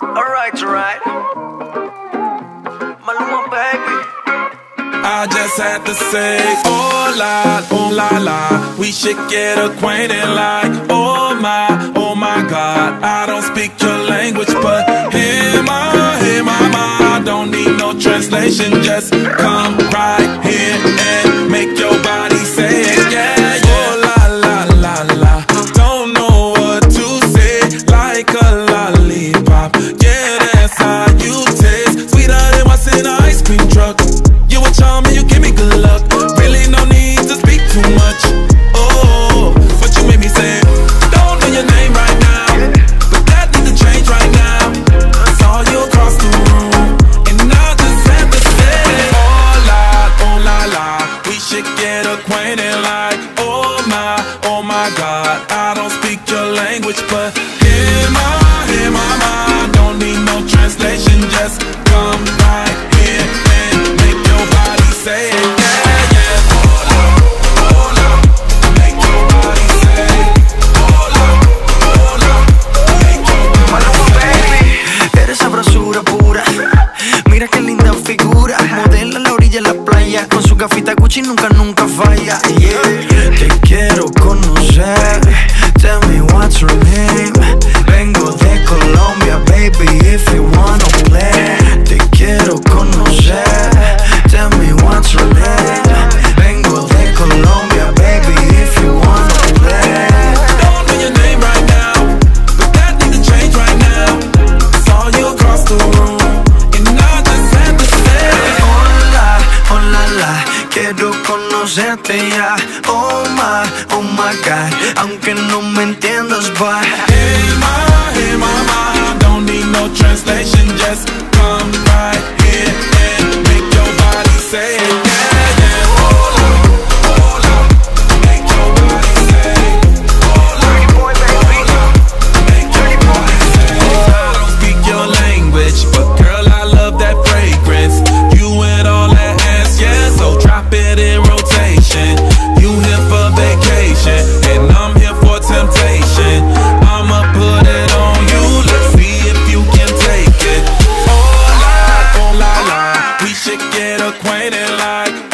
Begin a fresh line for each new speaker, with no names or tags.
Alright, alright. Maluma, baby.
I just had to say, oh la, oh la la. We should get acquainted like, oh my, oh my god. I don't speak your language, but hear my, hear my, my. I don't need no translation, just come right. nunca conocerte ya. Oh my, oh my God, aunque no
me entiendas, bye. acquainted like